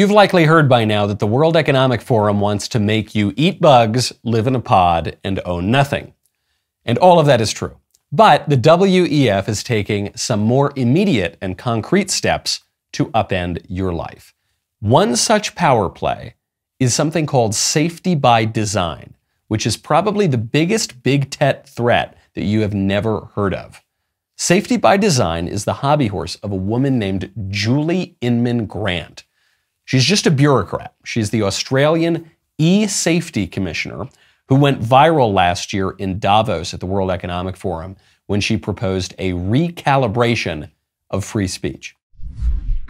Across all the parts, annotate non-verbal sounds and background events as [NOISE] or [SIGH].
You've likely heard by now that the World Economic Forum wants to make you eat bugs, live in a pod, and own nothing. And all of that is true. But the WEF is taking some more immediate and concrete steps to upend your life. One such power play is something called safety by design, which is probably the biggest big tech threat that you have never heard of. Safety by design is the hobby horse of a woman named Julie Inman Grant. She's just a bureaucrat. She's the Australian e safety commissioner who went viral last year in Davos at the World Economic Forum when she proposed a recalibration of free speech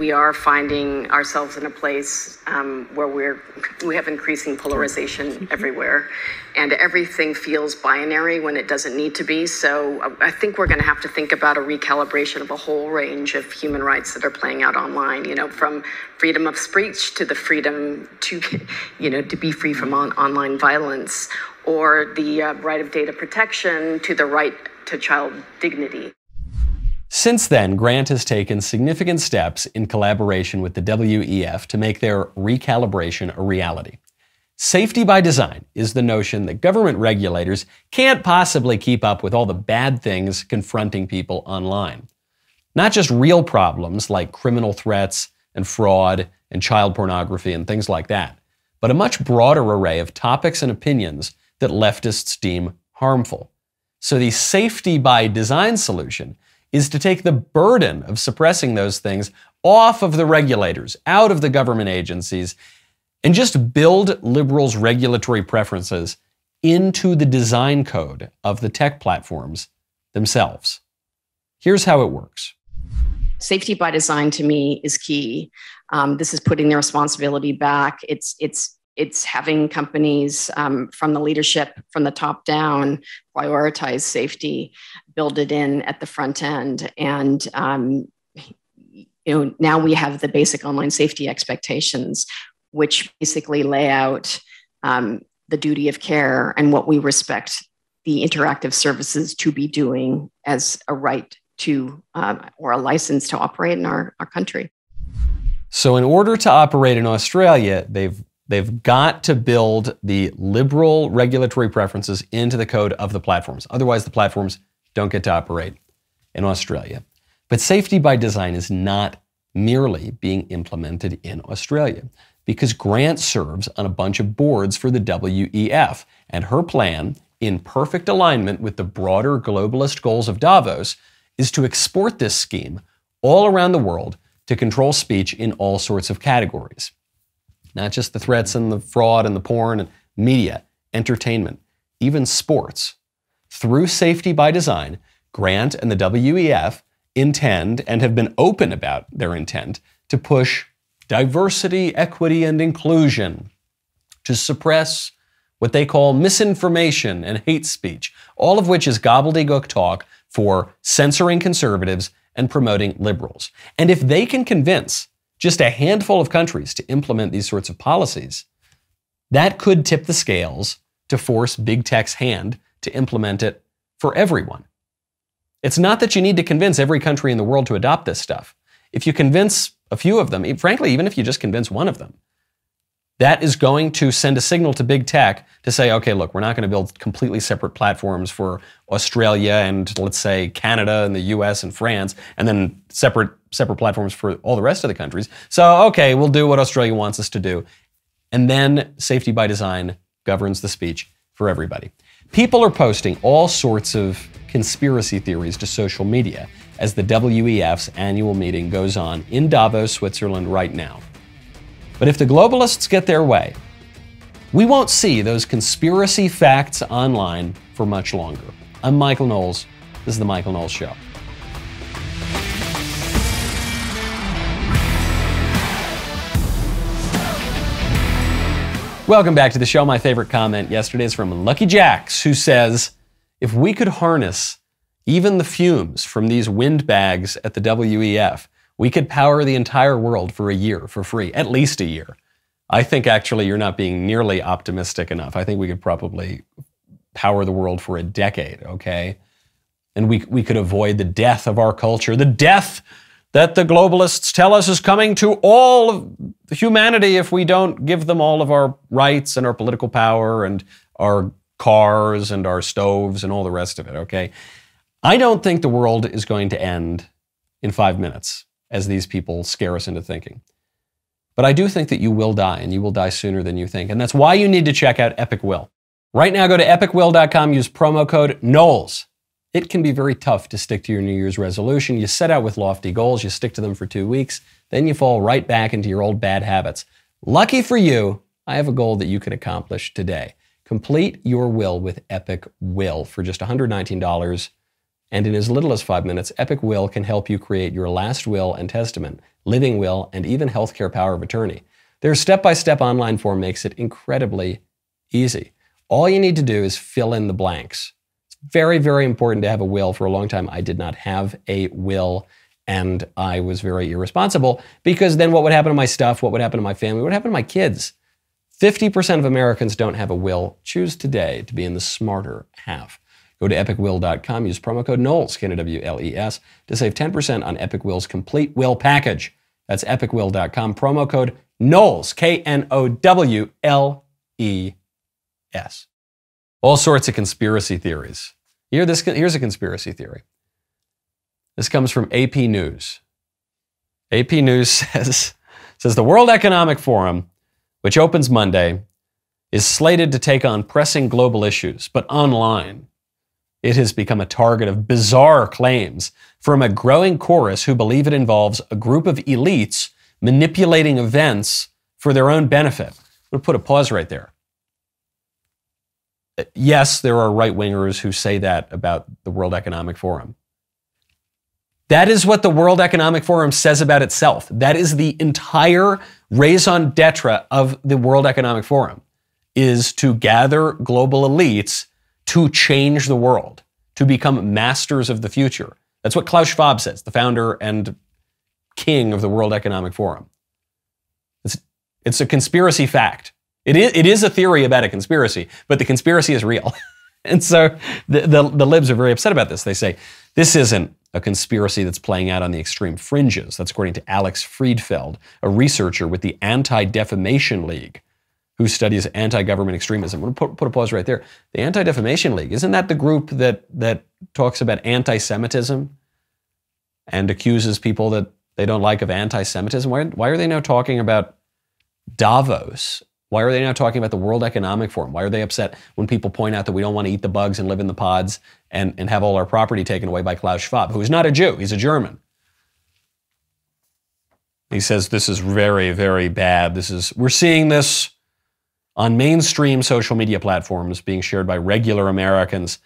we are finding ourselves in a place um, where we're we have increasing polarization everywhere, and everything feels binary when it doesn't need to be. So uh, I think we're going to have to think about a recalibration of a whole range of human rights that are playing out online. You know, from freedom of speech to the freedom to, [LAUGHS] you know, to be free from on- online violence, or the uh, right of data protection to the right to child dignity. Since then, Grant has taken significant steps in collaboration with the WEF to make their recalibration a reality. Safety by design is the notion that government regulators can't possibly keep up with all the bad things confronting people online. Not just real problems like criminal threats and fraud and child pornography and things like that, but a much broader array of topics and opinions that leftists deem harmful. So the safety by design solution is to take the burden of suppressing those things off of the regulators, out of the government agencies, and just build liberals' regulatory preferences into the design code of the tech platforms themselves. Here's how it works. Safety by design to me is key. Um, this is putting the responsibility back. It's it's it's having companies um, from the leadership from the top down prioritize safety build it in at the front end. And um, you know now we have the basic online safety expectations which basically lay out um, the duty of care and what we respect the interactive services to be doing as a right to um, or a license to operate in our, our country. So in order to operate in australia they've They've got to build the liberal regulatory preferences into the code of the platforms. Otherwise, the platforms don't get to operate in Australia. But safety by design is not merely being implemented in Australia because Grant serves on a bunch of boards for the WEF, and her plan, in perfect alignment with the broader globalist goals of Davos, is to export this scheme all around the world to control speech in all sorts of categories not just the threats and the fraud and the porn and media, entertainment, even sports. Through safety by design, Grant and the WEF intend and have been open about their intent to push diversity, equity, and inclusion, to suppress what they call misinformation and hate speech, all of which is gobbledygook talk for censoring conservatives and promoting liberals. And if they can convince just a handful of countries to implement these sorts of policies, that could tip the scales to force big tech's hand to implement it for everyone. It's not that you need to convince every country in the world to adopt this stuff. If you convince a few of them, frankly, even if you just convince one of them, that is going to send a signal to big tech to say, okay, look, we're not going to build completely separate platforms for Australia and let's say Canada and the US and France, and then separate separate platforms for all the rest of the countries. So, okay, we'll do what Australia wants us to do. And then safety by design governs the speech for everybody. People are posting all sorts of conspiracy theories to social media as the WEF's annual meeting goes on in Davos, Switzerland right now. But if the globalists get their way, we won't see those conspiracy facts online for much longer. I'm Michael Knowles. This is The Michael Knowles Show. Welcome back to the show. My favorite comment yesterday is from Lucky Jacks, who says, If we could harness even the fumes from these wind bags at the WEF, we could power the entire world for a year for free, at least a year. I think actually you're not being nearly optimistic enough. I think we could probably power the world for a decade, okay? And we, we could avoid the death of our culture, the death that the globalists tell us is coming to all of humanity if we don't give them all of our rights and our political power and our cars and our stoves and all the rest of it, okay? I don't think the world is going to end in five minutes, as these people scare us into thinking. But I do think that you will die, and you will die sooner than you think. And that's why you need to check out Epic Will. Right now, go to epicwill.com, use promo code Knowles. It can be very tough to stick to your New Year's resolution. You set out with lofty goals, you stick to them for two weeks, then you fall right back into your old bad habits. Lucky for you, I have a goal that you can accomplish today. Complete your will with Epic Will for just $119. And in as little as five minutes, Epic Will can help you create your last will and testament, living will, and even healthcare power of attorney. Their step by step online form makes it incredibly easy. All you need to do is fill in the blanks very, very important to have a will. For a long time, I did not have a will and I was very irresponsible because then what would happen to my stuff? What would happen to my family? What would happen to my kids? 50% of Americans don't have a will. Choose today to be in the smarter half. Go to epicwill.com, use promo code Knowles, K-N-W-L-E-S, to save 10% on Epic Will's complete will package. That's epicwill.com, promo code Knowles, K-N-O-W-L-E-S all sorts of conspiracy theories. Here, this, here's a conspiracy theory. This comes from AP News. AP News [LAUGHS] says, says the World Economic Forum, which opens Monday, is slated to take on pressing global issues, but online. It has become a target of bizarre claims from a growing chorus who believe it involves a group of elites manipulating events for their own benefit. To put a pause right there yes, there are right wingers who say that about the World Economic Forum. That is what the World Economic Forum says about itself. That is the entire raison d'etre of the World Economic Forum is to gather global elites to change the world, to become masters of the future. That's what Klaus Schwab says, the founder and king of the World Economic Forum. It's, it's a conspiracy fact. It is, it is a theory about a conspiracy, but the conspiracy is real. [LAUGHS] and so the, the, the libs are very upset about this. They say, this isn't a conspiracy that's playing out on the extreme fringes. That's according to Alex Friedfeld, a researcher with the Anti Defamation League who studies anti government extremism. I'm to put, put a pause right there. The Anti Defamation League, isn't that the group that, that talks about anti Semitism and accuses people that they don't like of anti Semitism? Why, why are they now talking about Davos why are they now talking about the World Economic Forum? Why are they upset when people point out that we don't want to eat the bugs and live in the pods and, and have all our property taken away by Klaus Schwab, who is not a Jew, he's a German? He says this is very, very bad. This is we're seeing this on mainstream social media platforms being shared by regular Americans.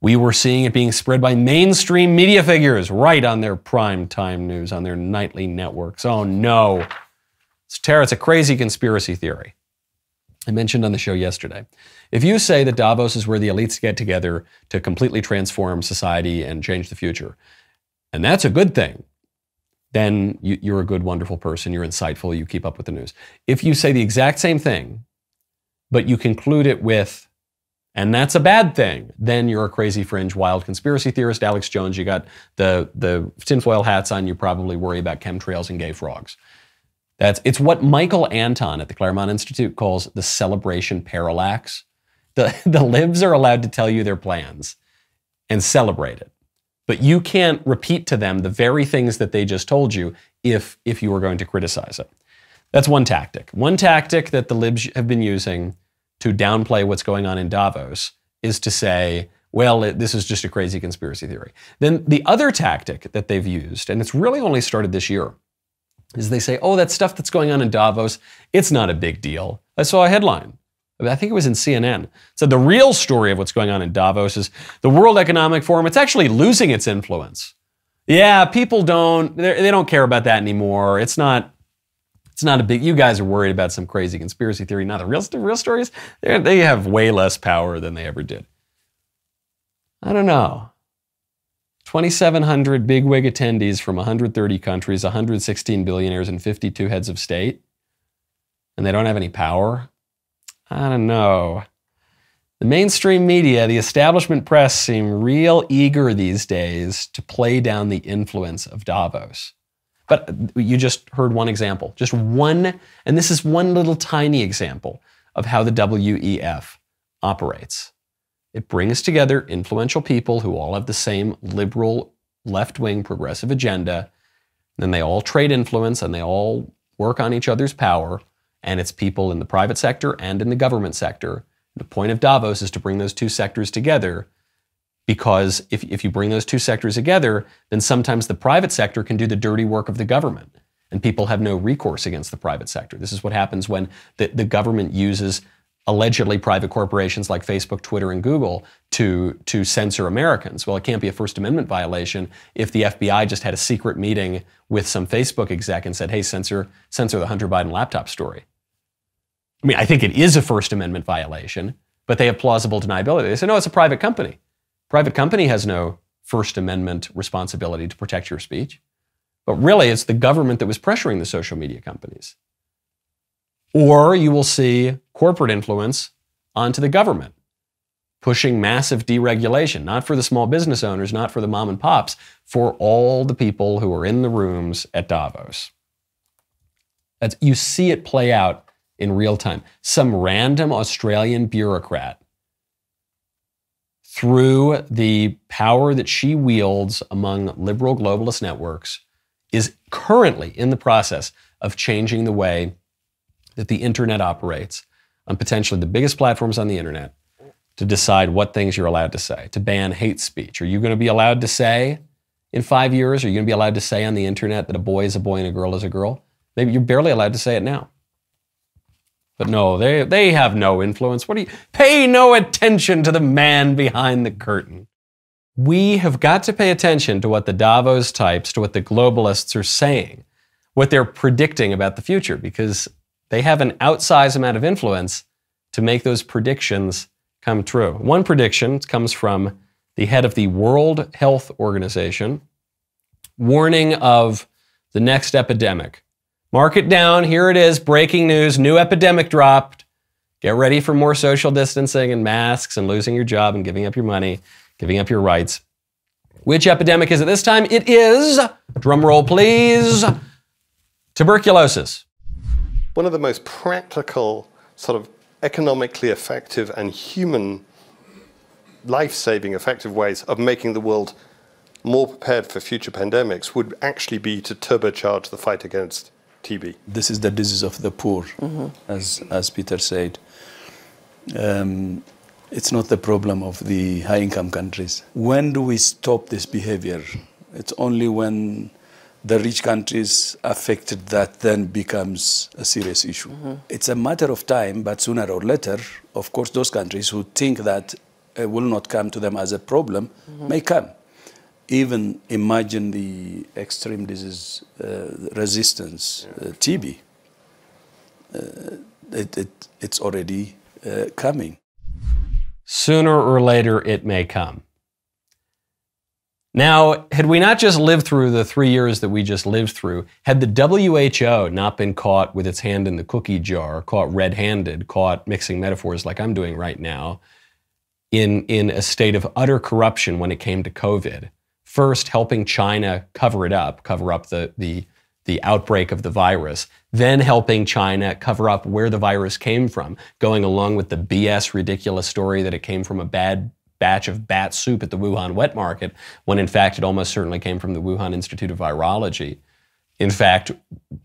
We were seeing it being spread by mainstream media figures right on their prime time news, on their nightly networks. Oh no. It's terror, it's a crazy conspiracy theory. I mentioned on the show yesterday. If you say that Davos is where the elites get together to completely transform society and change the future, and that's a good thing, then you, are a good, wonderful person. You're insightful. You keep up with the news. If you say the exact same thing, but you conclude it with, and that's a bad thing, then you're a crazy fringe, wild conspiracy theorist. Alex Jones, you got the, the tinfoil hats on. You probably worry about chemtrails and gay frogs. That's it's what Michael Anton at the Claremont Institute calls the celebration parallax. The, [LAUGHS] the libs are allowed to tell you their plans and celebrate it. But you can't repeat to them the very things that they just told you if, if you were going to criticize it. That's one tactic. One tactic that the libs have been using to downplay what's going on in Davos is to say, well, it, this is just a crazy conspiracy theory. Then the other tactic that they've used, and it's really only started this year, is they say, oh, that stuff that's going on in Davos, it's not a big deal. I saw a headline. I think it was in CNN. Said the real story of what's going on in Davos is the World Economic Forum. It's actually losing its influence. Yeah, people don't they don't care about that anymore. It's not it's not a big. You guys are worried about some crazy conspiracy theory. Not the real the real stories. They have way less power than they ever did. I don't know. 2,700 bigwig attendees from 130 countries, 116 billionaires, and 52 heads of state, and they don't have any power? I don't know. The mainstream media, the establishment press seem real eager these days to play down the influence of Davos. But you just heard one example, just one, and this is one little tiny example of how the WEF operates. It brings together influential people who all have the same liberal, left wing, progressive agenda. Then they all trade influence and they all work on each other's power. And it's people in the private sector and in the government sector. The point of Davos is to bring those two sectors together because if, if you bring those two sectors together, then sometimes the private sector can do the dirty work of the government. And people have no recourse against the private sector. This is what happens when the, the government uses allegedly private corporations like Facebook, Twitter, and Google to, to censor Americans. Well, it can't be a First Amendment violation if the FBI just had a secret meeting with some Facebook exec and said, hey, censor, censor the Hunter Biden laptop story. I mean, I think it is a First Amendment violation, but they have plausible deniability. They say, no, it's a private company. Private company has no First Amendment responsibility to protect your speech. But really, it's the government that was pressuring the social media companies. Or you will see corporate influence onto the government, pushing massive deregulation, not for the small business owners, not for the mom and pops, for all the people who are in the rooms at Davos. That's, you see it play out in real time. Some random Australian bureaucrat through the power that she wields among liberal globalist networks, is currently in the process of changing the way that the internet operates on potentially the biggest platforms on the internet to decide what things you're allowed to say, to ban hate speech. Are you going to be allowed to say in five years, are you going to be allowed to say on the internet that a boy is a boy and a girl is a girl? Maybe you're barely allowed to say it now. But no, they, they have no influence. What do you pay no attention to the man behind the curtain? We have got to pay attention to what the Davos types, to what the globalists are saying, what they're predicting about the future, because they have an outsized amount of influence to make those predictions come true. One prediction comes from the head of the World Health Organization, warning of the next epidemic Mark it down. Here it is. Breaking news. New epidemic dropped. Get ready for more social distancing and masks and losing your job and giving up your money, giving up your rights. Which epidemic is it this time? It is, drum roll please, tuberculosis. One of the most practical, sort of economically effective and human life saving effective ways of making the world more prepared for future pandemics would actually be to turbocharge the fight against TB. This is the disease of the poor, mm-hmm. as, as Peter said. Um, it's not the problem of the high income countries. When do we stop this behavior? It's only when the rich countries affected that then becomes a serious issue. Mm-hmm. It's a matter of time, but sooner or later, of course, those countries who think that it will not come to them as a problem mm-hmm. may come even imagine the extreme disease uh, resistance, uh, TB. Uh, it, it, it's already uh, coming. Sooner or later, it may come. Now, had we not just lived through the three years that we just lived through, had the WHO not been caught with its hand in the cookie jar, caught red handed, caught mixing metaphors like I'm doing right now, in, in a state of utter corruption when it came to COVID, first helping China cover it up, cover up the, the, the outbreak of the virus, then helping China cover up where the virus came from, going along with the BS ridiculous story that it came from a bad batch of bat soup at the Wuhan wet market, when in fact it almost certainly came from the Wuhan Institute of Virology. In fact,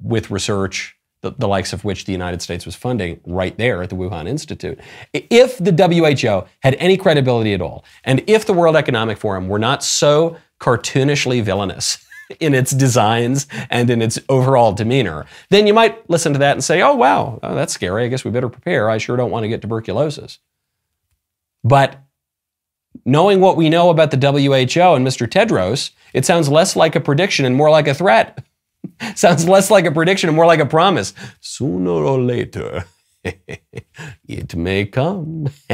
with research the, the, likes of which the United States was funding right there at the Wuhan Institute. If the WHO had any credibility at all, and if the World Economic Forum were not so cartoonishly villainous [LAUGHS] in its designs and in its overall demeanor, then you might listen to that and say, oh, wow, oh, that's scary. I guess we better prepare. I sure don't want to get tuberculosis. But knowing what we know about the WHO and Mr. Tedros, it sounds less like a prediction and more like a threat. [LAUGHS] sounds less like a prediction and more like a promise. Sooner or later, [LAUGHS] it may come. [LAUGHS]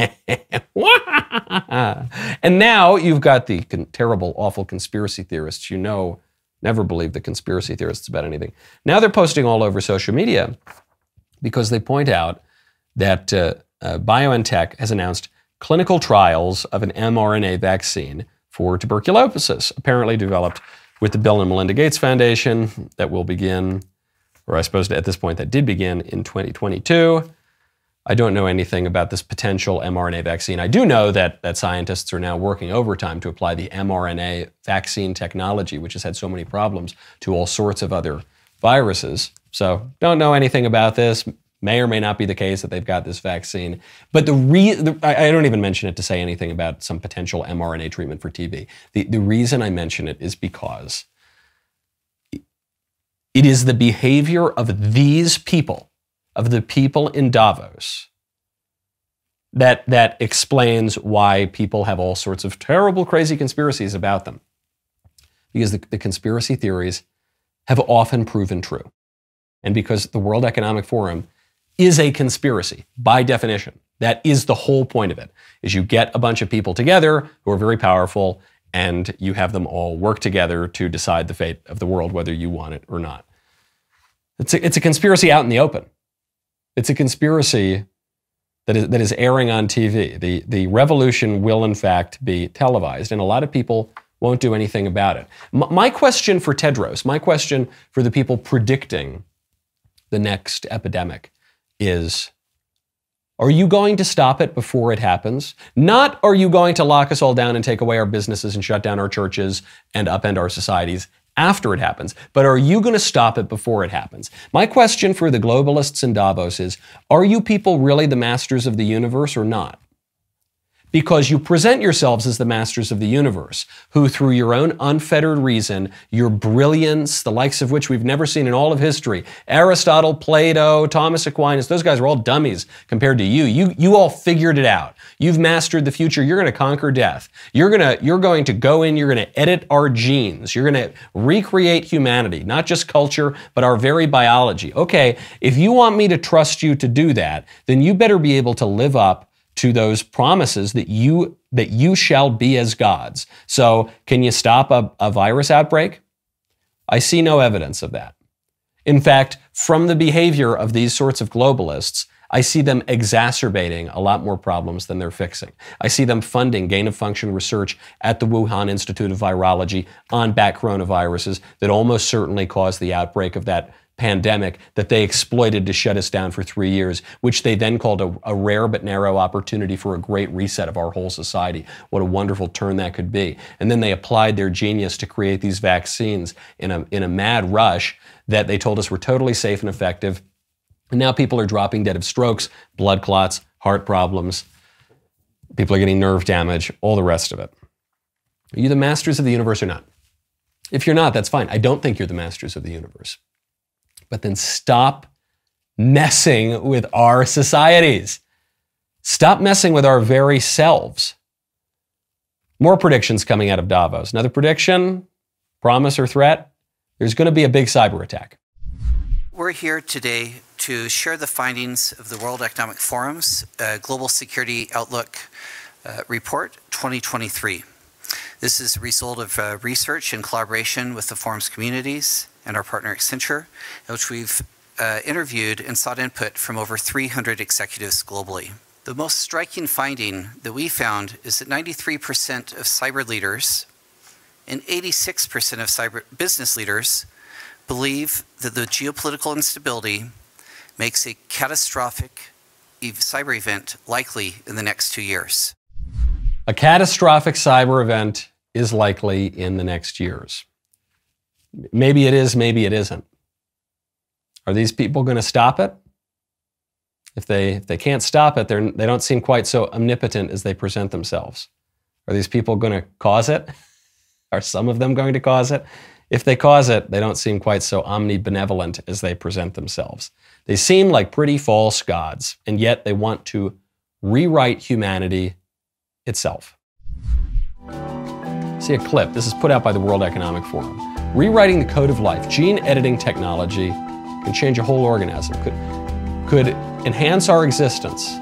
and now you've got the terrible, awful conspiracy theorists. You know, never believe the conspiracy theorists about anything. Now they're posting all over social media because they point out that uh, uh, BioNTech has announced clinical trials of an mRNA vaccine for tuberculosis, apparently developed with the Bill and Melinda Gates Foundation that will begin, or I suppose at this point that did begin in 2022. I don't know anything about this potential mRNA vaccine. I do know that, that scientists are now working overtime to apply the mRNA vaccine technology, which has had so many problems, to all sorts of other viruses. So, don't know anything about this. May or may not be the case that they've got this vaccine. But the, re—I I don't even mention it to say anything about some potential mRNA treatment for TB. The, the reason I mention it is because it is the behavior of these people of the people in Davos that, that explains why people have all sorts of terrible, crazy conspiracies about them. Because the, the conspiracy theories have often proven true. And because the World Economic Forum is a conspiracy by definition. That is the whole point of it. Is you get a bunch of people together who are very powerful and you have them all work together to decide the fate of the world whether you want it or not. It's a, it's a conspiracy out in the open. It's a conspiracy that is, that is airing on TV. The, the revolution will, in fact, be televised, and a lot of people won't do anything about it. M- my question for Tedros, my question for the people predicting the next epidemic is are you going to stop it before it happens? Not are you going to lock us all down and take away our businesses and shut down our churches and upend our societies after it happens, but are you going to stop it before it happens? My question for the globalists in Davos is Are you people really the masters of the universe or not? Because you present yourselves as the masters of the universe, who, through your own unfettered reason, your brilliance, the likes of which we've never seen in all of history, Aristotle, Plato, Thomas Aquinas, those guys were all dummies compared to you. You, you all figured it out. You've mastered the future. You're going to conquer death. You're going to, you're going to go in, you're going to edit our genes. You're going to recreate humanity, not just culture, but our very biology. Okay, if you want me to trust you to do that, then you better be able to live up to those promises that you that you shall be as gods. So, can you stop a, a virus outbreak? I see no evidence of that. In fact, from the behavior of these sorts of globalists, I see them exacerbating a lot more problems than they're fixing. I see them funding gain of function research at the Wuhan Institute of Virology on bat coronaviruses that almost certainly caused the outbreak of that pandemic that they exploited to shut us down for three years, which they then called a, a, rare but narrow opportunity for a great reset of our whole society. What a wonderful turn that could be. And then they applied their genius to create these vaccines in a, in a mad rush that they told us were totally safe and effective. And now people are dropping dead of strokes, blood clots, heart problems. People are getting nerve damage, all the rest of it. Are you the masters of the universe or not? If you're not, that's fine. I don't think you're the masters of the universe but then stop messing with our societies. Stop messing with our very selves. More predictions coming out of Davos. Another prediction, promise or threat, there's going to be a big cyber attack. We're here today to share the findings of the World Economic Forum's uh, Global Security Outlook uh, Report 2023. This is a result of uh, research in collaboration with the forum's communities and our partner Accenture, in which we've uh, interviewed and sought input from over 300 executives globally. The most striking finding that we found is that 93% of cyber leaders and 86% of cyber business leaders believe that the geopolitical instability makes a catastrophic cyber event likely in the next two years. A catastrophic cyber event is likely in the next years. Maybe it is, maybe it isn't. Are these people going to stop it? If they, if they can't stop it, they're, they don't seem quite so omnipotent as they present themselves. Are these people going to cause it? [LAUGHS] Are some of them going to cause it? If they cause it, they don't seem quite so omnibenevolent as they present themselves. They seem like pretty false gods, and yet they want to rewrite humanity itself. See a clip. This is put out by the World Economic Forum. Rewriting the code of life, gene editing technology can change a whole organism, could, could enhance our existence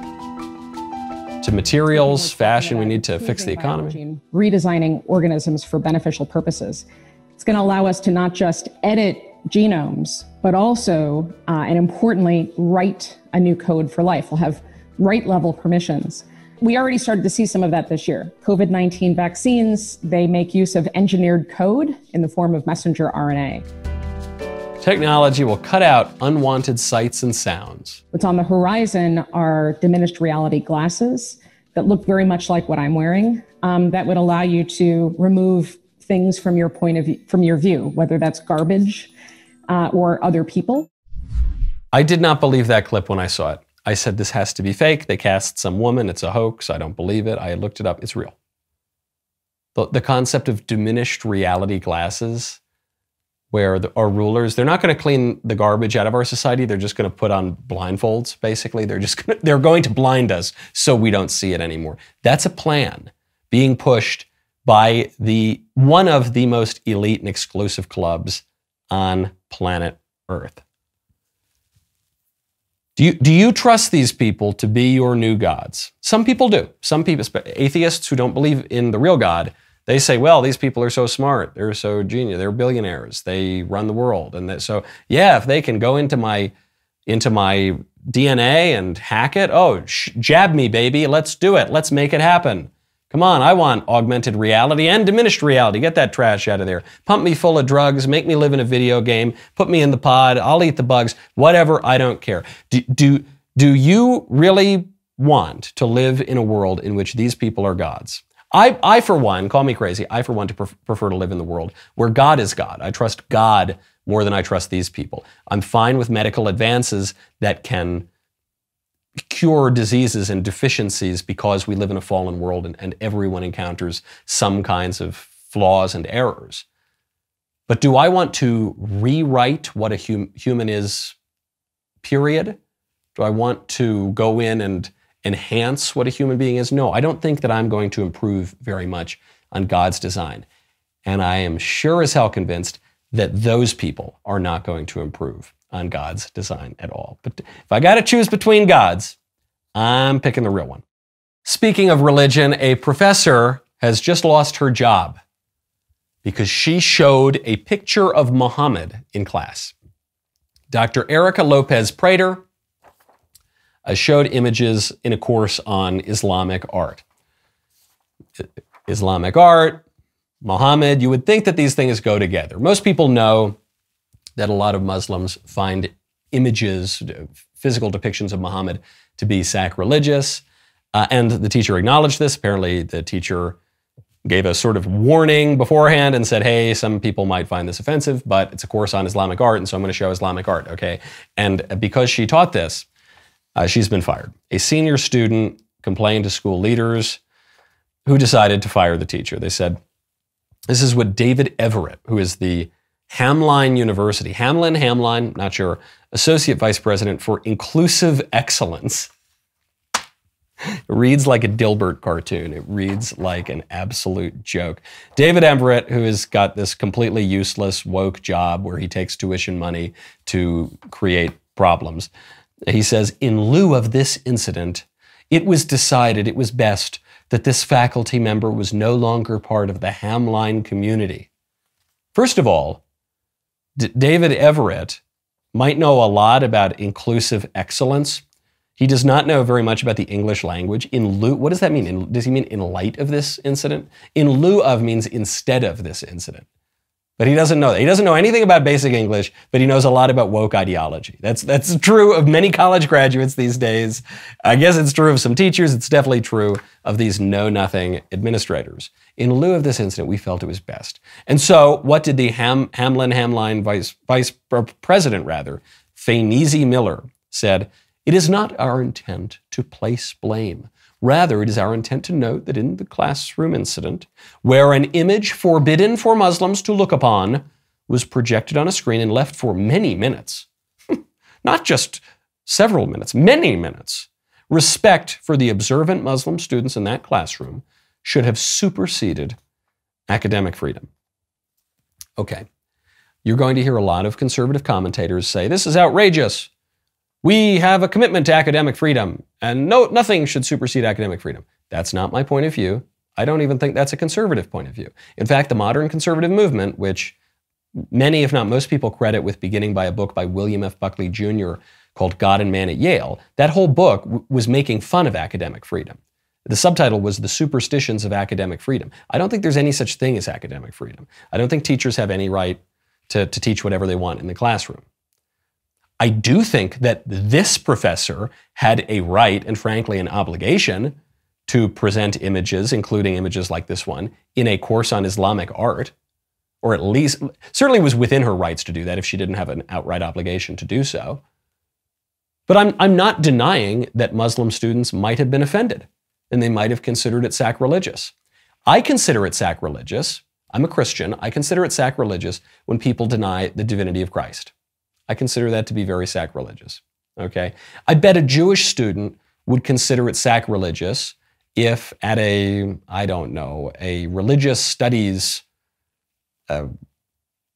to materials, fashion we need to fix the economy. Redesigning organisms for beneficial purposes. It's going to allow us to not just edit genomes, but also, uh, and importantly, write a new code for life. We'll have write level permissions. We already started to see some of that this year. COVID 19 vaccines, they make use of engineered code in the form of messenger RNA. Technology will cut out unwanted sights and sounds. What's on the horizon are diminished reality glasses that look very much like what I'm wearing um, that would allow you to remove things from your point of view, from your view, whether that's garbage uh, or other people. I did not believe that clip when I saw it. I said, this has to be fake. They cast some woman. It's a hoax. I don't believe it. I looked it up. It's real. The, the concept of diminished reality glasses, where the, our rulers, they're not going to clean the garbage out of our society. They're just going to put on blindfolds, basically. They're just gonna, they're going to blind us so we don't see it anymore. That's a plan being pushed by the one of the most elite and exclusive clubs on planet Earth. Do you, do you trust these people to be your new gods? Some people do. Some people, atheists who don't believe in the real God, they say, well, these people are so smart. They're so genius. They're billionaires. They run the world. And that, so, yeah, if they can go into my, into my DNA and hack it, oh, sh- jab me, baby. Let's do it. Let's make it happen. Come on, I want augmented reality and diminished reality. Get that trash out of there. Pump me full of drugs, make me live in a video game, put me in the pod, I'll eat the bugs, whatever, I don't care. Do, do, do you really want to live in a world in which these people are gods? I, I, for one, call me crazy, I, for one, to pref- prefer to live in the world where God is God. I trust God more than I trust these people. I'm fine with medical advances that can cure diseases and deficiencies because we live in a fallen world and, and everyone encounters some kinds of flaws and errors. But do I want to rewrite what a hum, human is, period? Do I want to go in and enhance what a human being is? No, I don't think that I'm going to improve very much on God's design. And I am sure as hell convinced that those people are not going to improve on God's design at all. But if I got to choose between gods, I'm picking the real one. Speaking of religion, a professor has just lost her job because she showed a picture of Muhammad in class. Dr. Erica Lopez Prater uh, showed images in a course on Islamic art. Islamic art, Muhammad, you would think that these things go together. Most people know that a lot of Muslims find images, physical depictions of Muhammad, to be sacrilegious. Uh, and the teacher acknowledged this. Apparently, the teacher gave a sort of warning beforehand and said, hey, some people might find this offensive, but it's a course on Islamic art, and so I'm going to show Islamic art, okay? And because she taught this, uh, she's been fired. A senior student complained to school leaders who decided to fire the teacher. They said, this is what David Everett, who is the Hamline University, Hamlin, Hamline, not sure, Associate Vice President for Inclusive Excellence. It reads like a Dilbert cartoon. It reads like an absolute joke. David Everett, who has got this completely useless woke job where he takes tuition money to create problems, he says, in lieu of this incident, it was decided it was best that this faculty member was no longer part of the Hamline community. First of all, D- David Everett might know a lot about inclusive excellence. He does not know very much about the English language. In lieu, what does that mean? In, does he mean in light of this incident? In lieu of means instead of this incident. But he doesn't know that. He doesn't know anything about basic English, but he knows a lot about woke ideology. That's, that's true of many college graduates these days. I guess it's true of some teachers. It's definitely true of these know nothing administrators. In lieu of this incident, we felt it was best. And so, what did the Ham, Hamlin Hamline vice, vice president, rather, Fayneese Miller, said? It is not our intent to place blame. Rather, it is our intent to note that in the classroom incident, where an image forbidden for Muslims to look upon was projected on a screen and left for many minutes, [LAUGHS] not just several minutes, many minutes, respect for the observant Muslim students in that classroom should have superseded academic freedom. Okay, you're going to hear a lot of conservative commentators say this is outrageous. We have a commitment to academic freedom, and no, nothing should supersede academic freedom. That's not my point of view. I don't even think that's a conservative point of view. In fact, the modern conservative movement, which many, if not most people, credit with beginning by a book by William F. Buckley Jr. called God and Man at Yale, that whole book w- was making fun of academic freedom. The subtitle was The Superstitions of Academic Freedom. I don't think there's any such thing as academic freedom. I don't think teachers have any right to, to teach whatever they want in the classroom. I do think that this professor had a right and, frankly, an obligation to present images, including images like this one, in a course on Islamic art, or at least certainly was within her rights to do that if she didn't have an outright obligation to do so. But I'm, I'm not denying that Muslim students might have been offended and they might have considered it sacrilegious. I consider it sacrilegious. I'm a Christian. I consider it sacrilegious when people deny the divinity of Christ. I consider that to be very sacrilegious. Okay? I bet a Jewish student would consider it sacrilegious if at a, I don't know, a religious studies uh,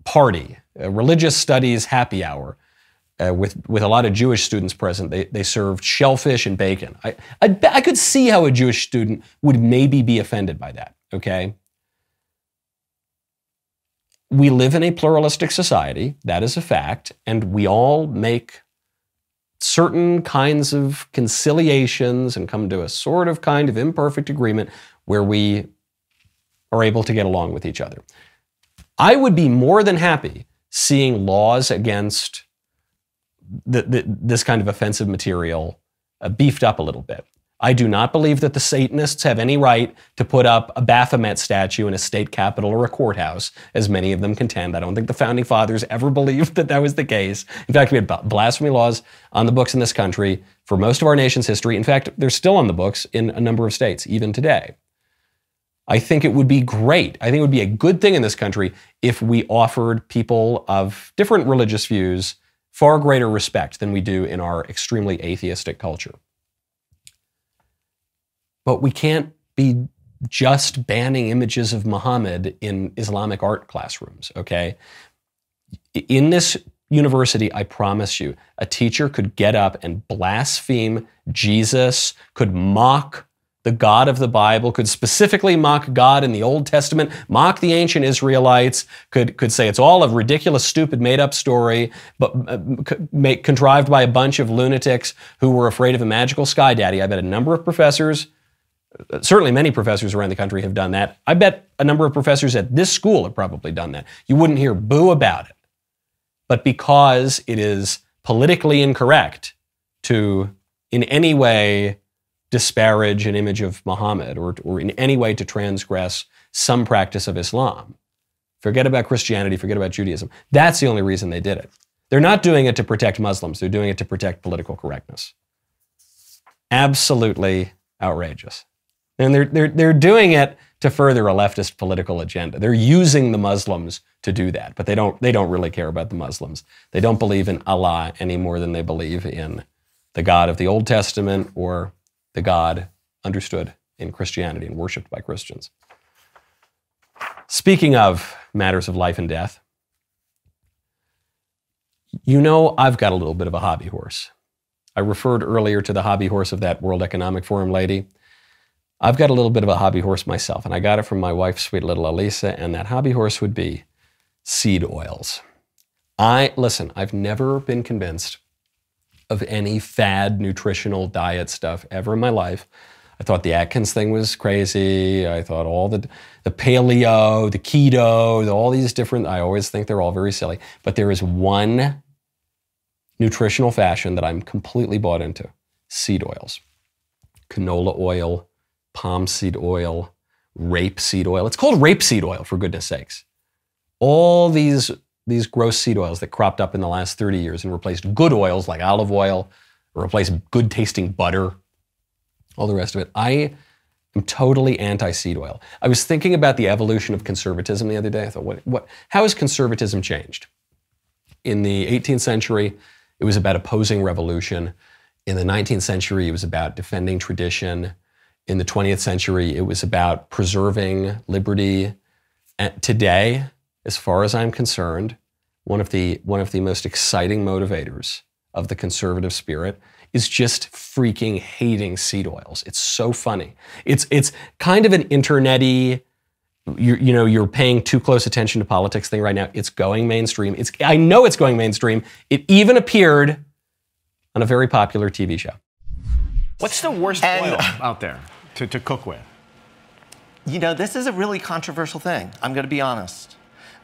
party, a religious studies happy hour, uh, with, with a lot of Jewish students present, they, they served shellfish and bacon. I, I, I could see how a Jewish student would maybe be offended by that, okay? We live in a pluralistic society, that is a fact, and we all make certain kinds of conciliations and come to a sort of kind of imperfect agreement where we are able to get along with each other. I would be more than happy seeing laws against the, the, this kind of offensive material uh, beefed up a little bit. I do not believe that the Satanists have any right to put up a Baphomet statue in a state capitol or a courthouse, as many of them contend. I don't think the founding fathers ever believed [LAUGHS] that that was the case. In fact, we had blasphemy laws on the books in this country for most of our nation's history. In fact, they're still on the books in a number of states, even today. I think it would be great. I think it would be a good thing in this country if we offered people of different religious views far greater respect than we do in our extremely atheistic culture. But we can't be just banning images of Muhammad in Islamic art classrooms, okay? In this university, I promise you, a teacher could get up and blaspheme Jesus, could mock the God of the Bible, could specifically mock God in the Old Testament, mock the ancient Israelites, could, could say it's all a ridiculous, stupid, made up story, but uh, make, contrived by a bunch of lunatics who were afraid of a magical sky daddy. I bet a number of professors, certainly many professors around the country have done that. I bet a number of professors at this school have probably done that. You wouldn't hear boo about it. But because it is politically incorrect to, in any way, disparage an image of Muhammad or, or in any way to transgress some practice of Islam. Forget about Christianity, forget about Judaism. That's the only reason they did it. They're not doing it to protect Muslims, they're doing it to protect political correctness. Absolutely outrageous. And they're, they're, they're doing it to further a leftist political agenda. They're using the Muslims to do that, but they don't, they don't really care about the Muslims. They don't believe in Allah any more than they believe in the God of the Old Testament or the God understood in Christianity and worshiped by Christians. Speaking of matters of life and death, you know I've got a little bit of a hobby horse. I referred earlier to the hobby horse of that World Economic Forum lady. I've got a little bit of a hobby horse myself, and I got it from my wife, sweet little Elisa, and that hobby horse would be seed oils. I, listen, I've never been convinced of any fad nutritional diet stuff ever in my life. I thought the Atkins thing was crazy. I thought all the the paleo, the keto, the, all these different. I always think they're all very silly. But there is one nutritional fashion that I'm completely bought into: seed oils, canola oil, palm seed oil, rapeseed oil. It's called rapeseed oil for goodness sakes. All these these gross seed oils that cropped up in the last 30 years and replaced good oils like olive oil, replaced good tasting butter, all the rest of it. I am totally anti seed oil. I was thinking about the evolution of conservatism the other day. I thought, what, what, how has conservatism changed? In the 18th century, it was about opposing revolution. In the 19th century, it was about defending tradition. In the 20th century, it was about preserving liberty. And today, as far as I'm concerned, one of the one of the most exciting motivators of the conservative spirit is just freaking hating seed oils. It's so funny. It's it's kind of an internety you you know you're paying too close attention to politics thing right now. It's going mainstream. It's I know it's going mainstream. It even appeared on a very popular TV show. What's the worst And- oil out there? to, to cook with? You know, this is a really controversial thing. I'm going to be honest.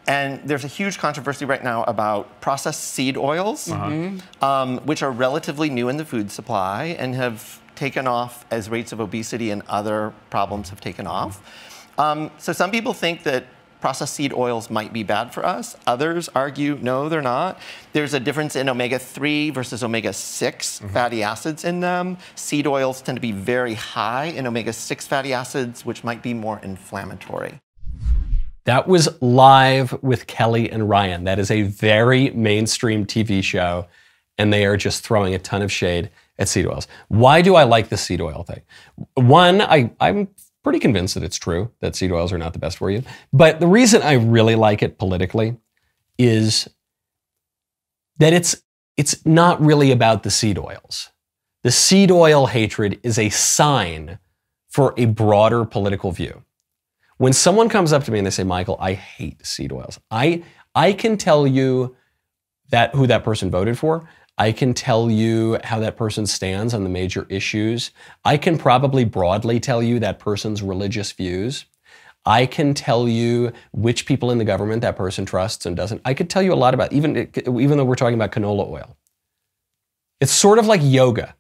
And there's a huge controversy right now about processed seed oils, um, which are relatively new in the food supply and have taken off as rates of obesity and other problems have taken off. Um, so some people think that processed seed oils might be bad for us. Others argue, no, they're not. There's a difference in omega 3 versus omega 6 mm-hmm. fatty acids in them. Seed oils tend to be very high in omega 6 fatty acids, which might be more inflammatory. That was live with Kelly and Ryan. That is a very mainstream TV show, and they are just throwing a ton of shade at seed oils. Why do I like the seed oil thing? One, I, I'm pretty convinced that it's true that seed oils are not the best for you. But the reason I really like it politically is that it's it's not really about the seed oils. The seed oil hatred is a sign for a broader political view. When someone comes up to me and they say, "Michael, I hate seed oils," I I can tell you that who that person voted for. I can tell you how that person stands on the major issues. I can probably broadly tell you that person's religious views. I can tell you which people in the government that person trusts and doesn't. I could tell you a lot about even even though we're talking about canola oil. It's sort of like yoga.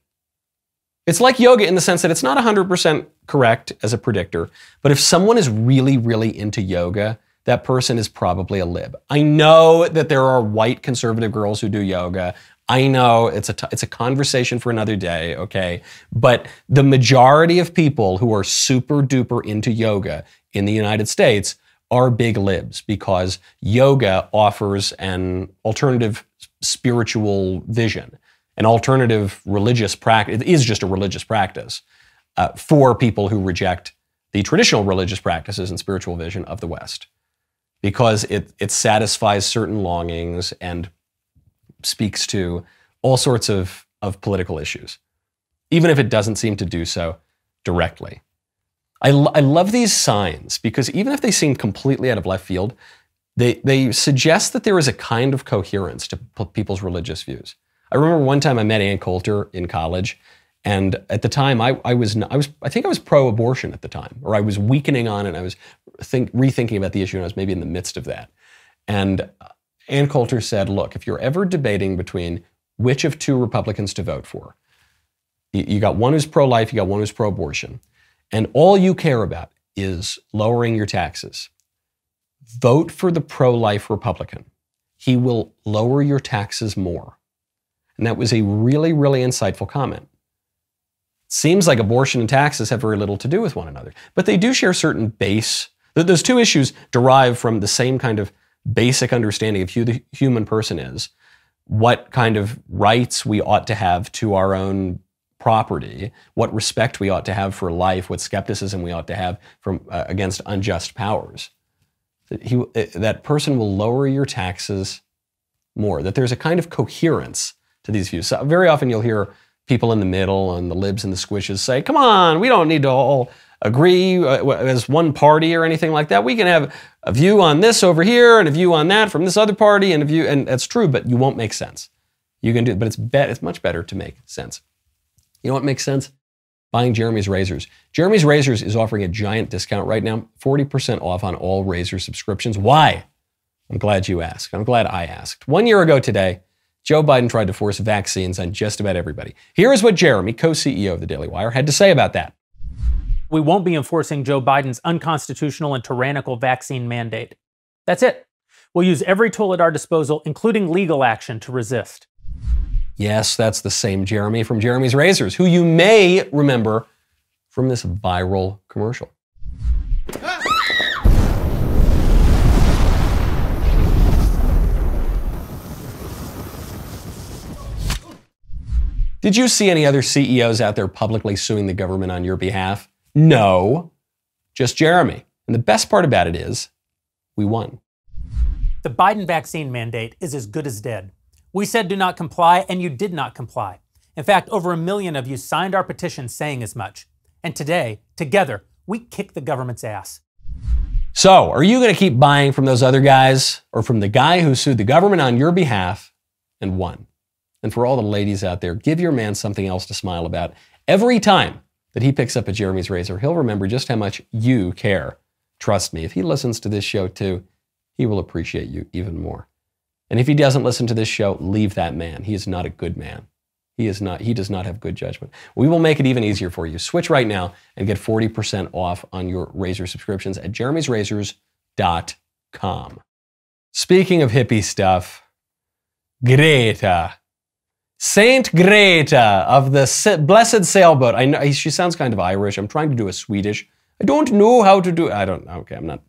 It's like yoga in the sense that it's not 100% correct as a predictor, but if someone is really really into yoga, that person is probably a lib. I know that there are white conservative girls who do yoga. I know it's a t- it's a conversation for another day, okay? But the majority of people who are super duper into yoga in the United States are big libs because yoga offers an alternative spiritual vision, an alternative religious practice. It is just a religious practice uh, for people who reject the traditional religious practices and spiritual vision of the West because it, it satisfies certain longings and speaks to all sorts of, of political issues, even if it doesn't seem to do so directly. I, lo- I love these signs because even if they seem completely out of left field, they, they suggest that there is a kind of coherence to p- people's religious views. I remember one time I met Ann Coulter in college, and at the time I, I was I was I think I was pro-abortion at the time, or I was weakening on it. I was think, rethinking about the issue, and I was maybe in the midst of that. And Ann Coulter said, "Look, if you're ever debating between which of two Republicans to vote for, you, got one who's pro-life, you got one who's pro-abortion, and all you care about is lowering your taxes. Vote for the pro-life Republican. He will lower your taxes more." And that was a really, really insightful comment. Seems like abortion and taxes have very little to do with one another, but they do share certain base. Those two issues derive from the same kind of basic understanding of who the human person is, what kind of rights we ought to have to our own property, what respect we ought to have for life, what skepticism we ought to have from uh, against unjust powers. That, he, uh, that person will lower your taxes more. That there's a kind of coherence to these views. So very often you'll hear people in the middle and the libs and the squishes say, "Come on, we don't need to all agree uh, as one party or anything like that. We can have a view on this over here and a view on that from this other party and a view." And that's true, but you won't make sense. You can do, but it's bet it's much better to make sense. You know what makes sense? Buying Jeremy's Razors. Jeremy's Razors is offering a giant discount right now, 40% off on all Razor subscriptions. Why? I'm glad you asked. I'm glad I asked. One year ago today, Joe Biden tried to force vaccines on just about everybody. Here is what Jeremy, co CEO of the Daily Wire, had to say about that. We won't be enforcing Joe Biden's unconstitutional and tyrannical vaccine mandate. That's it. We'll use every tool at our disposal, including legal action, to resist. Yes, that's the same Jeremy from Jeremy's Razors, who you may remember from this viral commercial. Did you see any other CEOs out there publicly suing the government on your behalf? No, just Jeremy. And the best part about it is, we won. The Biden vaccine mandate is as good as dead. We said do not comply, and you did not comply. In fact, over a million of you signed our petition saying as much. And today, together, we kick the government's ass. So, are you going to keep buying from those other guys or from the guy who sued the government on your behalf and won? And for all the ladies out there, give your man something else to smile about every time that he picks up a Jeremy's razor, he'll remember just how much you care. Trust me, if he listens to this show too, he will appreciate you even more. And if he doesn't listen to this show, leave that man. He is not a good man. He is not, he does not have good judgment. We will make it even easier for you. Switch right now and get 40% off on your razor subscriptions at jeremy'srazors.com. Speaking of hippie stuff, Greta. Saint Greta of the Blessed Sailboat. I know she sounds kind of Irish. I'm trying to do a Swedish. I don't know how to do. I don't. Okay, I'm not.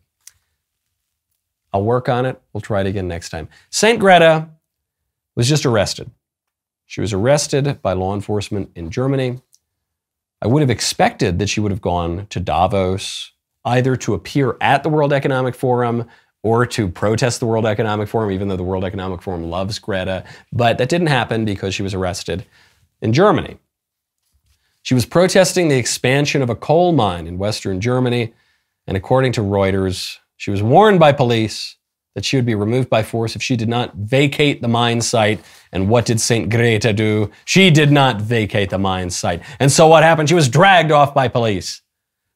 I'll work on it. We'll try it again next time. Saint Greta was just arrested. She was arrested by law enforcement in Germany. I would have expected that she would have gone to Davos, either to appear at the World Economic Forum or to protest the World Economic Forum, even though the World Economic Forum loves Greta. But that didn't happen because she was arrested in Germany. She was protesting the expansion of a coal mine in Western Germany, and according to Reuters, she was warned by police that she would be removed by force if she did not vacate the mine site. And what did St. Greta do? She did not vacate the mine site. And so what happened? She was dragged off by police,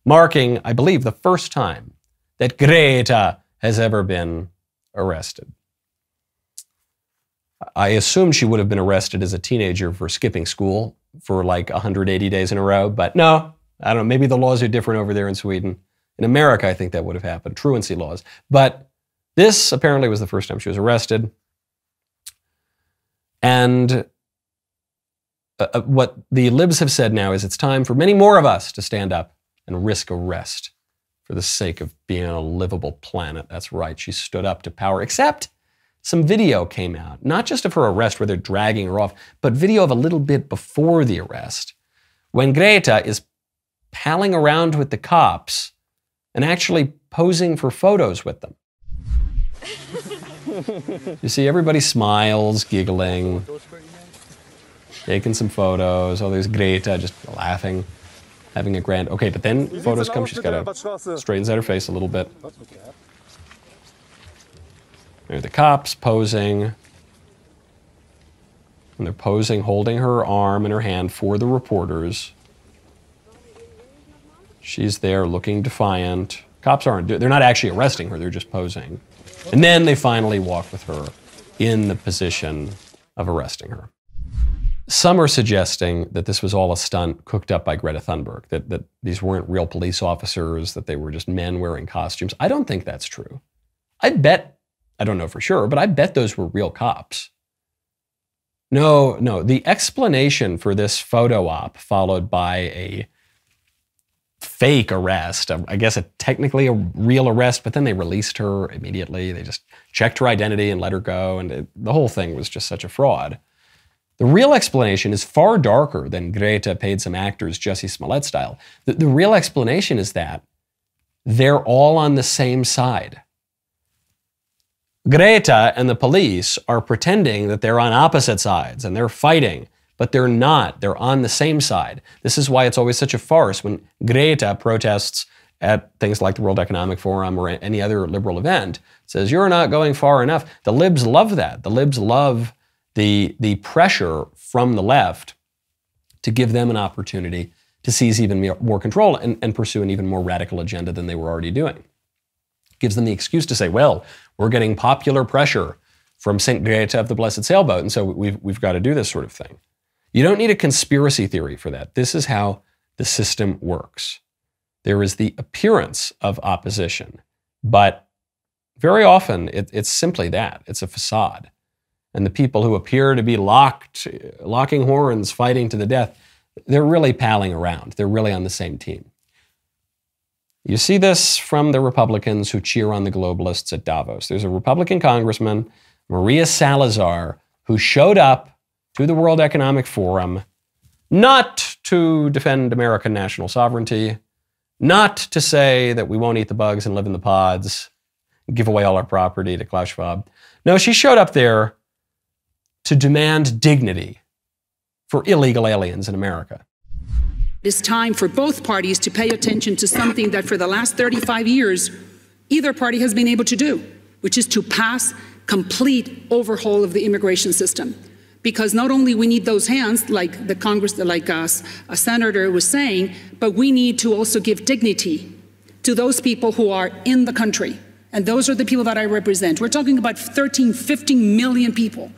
marking, I believe, the first time that Greta has ever been arrested. I assume she would have been arrested as a teenager for skipping school for like 180 days in a row, but no, I don't know. Maybe the laws are different over there in Sweden. In America, I think that would have happened, truancy laws. But this apparently was the first time she was arrested. And uh, uh, what the libs have said now is it's time for many more of us to stand up and risk arrest for the sake of being on a livable planet. That's right, she stood up to power, except some video came out, not just of her arrest where they're dragging her off, but video of a little bit before the arrest when Greta is palling around with the cops and actually posing for photos with them. you see, everybody smiles, giggling, taking some photos. Oh, there's Greta just laughing having a grand. Okay, but then photos come. She's got to straightens out her face a little bit. There are the cops posing. And they're posing, holding her arm in her hand for the reporters. She's there looking defiant. Cops aren't, they're not actually arresting her, they're just posing. And then they finally walk with her in the position of arresting her. Some are suggesting that this was all a stunt cooked up by Greta Thunberg, that, that these weren't real police officers, that they were just men wearing costumes. I don't think that's true. I bet, I don't know for sure, but I bet those were real cops. No, no. The explanation for this photo op, followed by a fake arrest, I guess a, technically a real arrest, but then they released her immediately. They just checked her identity and let her go. And it, the whole thing was just such a fraud. The real explanation is far darker than Greta paid some actors Jussie Smollett style. The, the real explanation is that they're all on the same side. Greta and the police are pretending that they're on opposite sides and they're fighting, but they're not. They're on the same side. This is why it's always such a farce when Greta protests at things like the World Economic Forum or any other liberal event, says, You're not going far enough. The libs love that. The libs love the, the pressure from the left to give them an opportunity to seize even more control and, and pursue an even more radical agenda than they were already doing. Gives them the excuse to say, well, we're getting popular pressure from St. Greta of the Blessed Sailboat, and so we've, we've got to do this sort of thing. You don't need a conspiracy theory for that. This is how the system works. There is the appearance of opposition, but very often it, it's simply that it's a facade and the people who appear to be locked, locking horns, fighting to the death, they're really palling around. They're really on the same team. You see this from the Republicans who cheer on the globalists at Davos. There's a Republican congressman, Maria Salazar, who showed up to the World Economic Forum not to defend American national sovereignty, not to say that we won't eat the bugs and live in the pods, give away all our property to Klaus Schwab. No, she showed up there to demand dignity for illegal aliens in America. It is time for both parties to pay attention to something that for the last 35 years, either party has been able to do, which is to pass complete overhaul of the immigration system. because not only we need those hands, like the Congress, like us, a senator was saying, but we need to also give dignity to those people who are in the country. And those are the people that I represent. We're talking about 13, 15 million people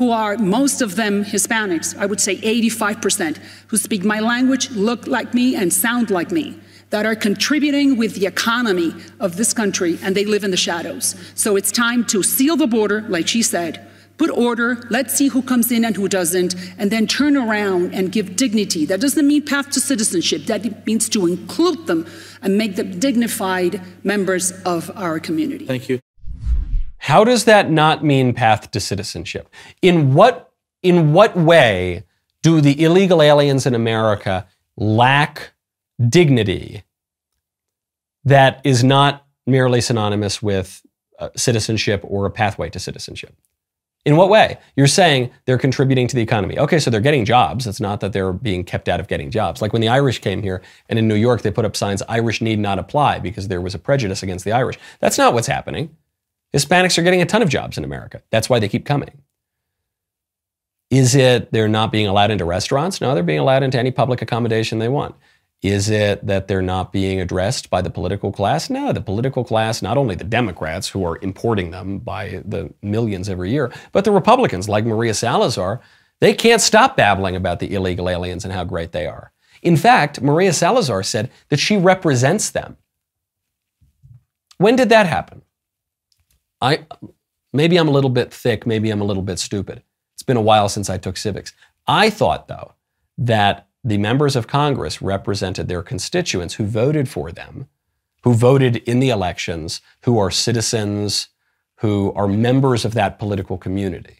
who are most of them Hispanics, I would say 85%, who speak my language, look like me, and sound like me, that are contributing with the economy of this country, and they live in the shadows. So it's time to seal the border, like she said, put order, let's see who comes in and who doesn't, and then turn around and give dignity. That doesn't mean path to citizenship, that means to include them and make them dignified members of our community. Thank you. How does that not mean path to citizenship? In what in what way do the illegal aliens in America lack dignity that is not merely synonymous with uh, citizenship or a pathway to citizenship? In what way? You're saying they're contributing to the economy. Okay, so they're getting jobs. It's not that they're being kept out of getting jobs. Like when the Irish came here and in New York they put up signs Irish need not apply because there was a prejudice against the Irish. That's not what's happening. Hispanics are getting a ton of jobs in America. That's why they keep coming. Is it they're not being allowed into restaurants? No, they're being allowed into any public accommodation they want. Is it that they're not being addressed by the political class? No, the political class, not only the Democrats who are importing them by the millions every year, but the Republicans like Maria Salazar, they can't stop babbling about the illegal aliens and how great they are. In fact, Maria Salazar said that she represents them. When did that happen? I maybe I'm a little bit thick, maybe I'm a little bit stupid. It's been a while since I took civics. I thought though that the members of Congress represented their constituents who voted for them, who voted in the elections, who are citizens, who are members of that political community.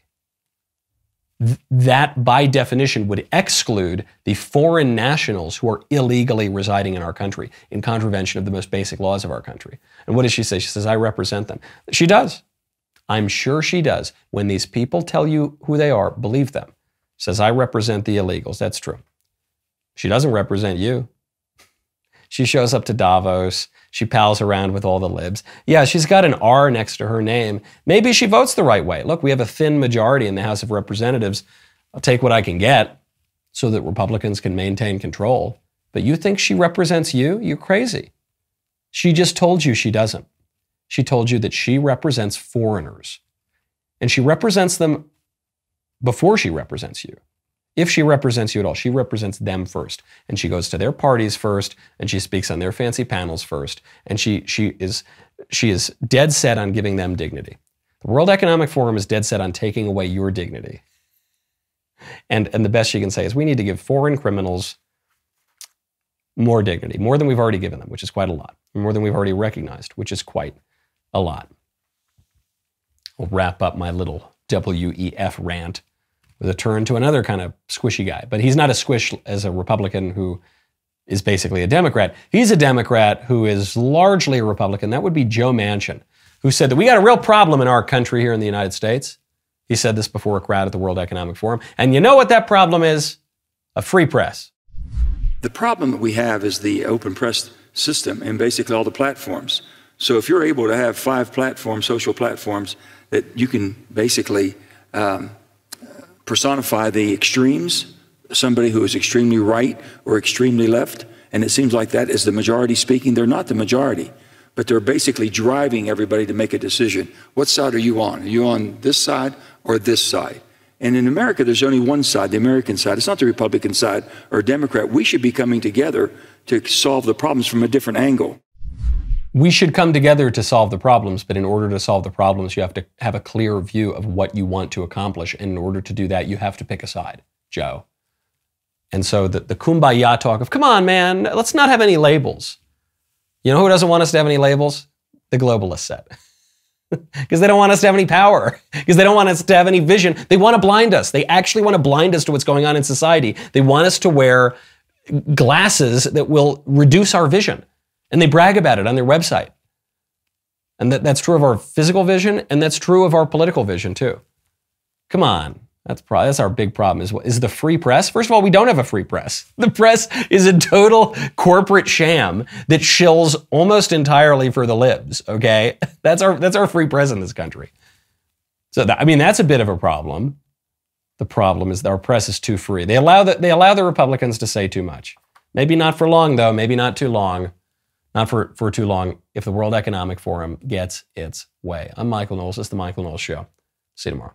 Th- that, by definition, would exclude the foreign nationals who are illegally residing in our country in contravention of the most basic laws of our country. And what does she say? She says, I represent them. She does. I'm sure she does. When these people tell you who they are, believe them. Says, I represent the illegals. That's true. She doesn't represent you. She shows up to Davos. She pals around with all the libs. Yeah, she's got an R next to her name. Maybe she votes the right way. Look, we have a thin majority in the House of Representatives. I'll take what I can get so that Republicans can maintain control. But you think she represents you? You're crazy. She just told you she doesn't. She told you that she represents foreigners. And she represents them before she represents you. If she represents you at all, she represents them first. And she goes to their parties first, and she speaks on their fancy panels first. And she, she, is, she is dead set on giving them dignity. The World Economic Forum is dead set on taking away your dignity. And, and the best she can say is we need to give foreign criminals more dignity, more than we've already given them, which is quite a lot, more than we've already recognized, which is quite a lot. I'll wrap up my little WEF rant with a turn to another kind of squishy guy. But he's not a squish as a Republican who is basically a Democrat. He's a Democrat who is largely a Republican. That would be Joe Manchin, who said that we got a real problem in our country here in the United States. He said this before a crowd at the World Economic Forum. And you know what that problem is? A free press. The problem that we have is the open press system and basically all the platforms. So if you're able to have five platforms, social platforms, that you can basically um, personify the extremes, somebody who is extremely right or extremely left, and it seems like that is the majority speaking. They're not the majority, but they're basically driving everybody to make a decision. What side are you on? Are you on this side or this side? And in America, there's only one side, the American side. It's not the Republican side or Democrat. We should be coming together to solve the problems from a different angle. We should come together to solve the problems, but in order to solve the problems, you have to have a clear view of what you want to accomplish. And in order to do that, you have to pick a side, Joe. And so the, the kumbaya talk of, come on, man, let's not have any labels. You know who doesn't want us to have any labels? The globalist set. Because [LAUGHS] they don't want us to have any power. Because they don't want us to have any vision. They want to blind us. They actually want to blind us to what's going on in society. They want us to wear glasses that will reduce our vision. And they brag about it on their website. And that, that's true of our physical vision, and that's true of our political vision too. Come on. That's, that's our big problem is, is the free press. First of all, we don't have a free press. [LAUGHS] The press is a total corporate sham that shills almost entirely for the libs, okay? [LAUGHS] That's our, that's our free press in this country. So, that, I mean, that's a bit of a problem. the problem is that our press is too free. They allow the, they allow the Republicans to say too much. Maybe not for long though. Maybe not too long. Not for, for too long if the World Economic Forum gets its way. I'm Michael Knowles. This is the Michael Knowles Show. See you tomorrow.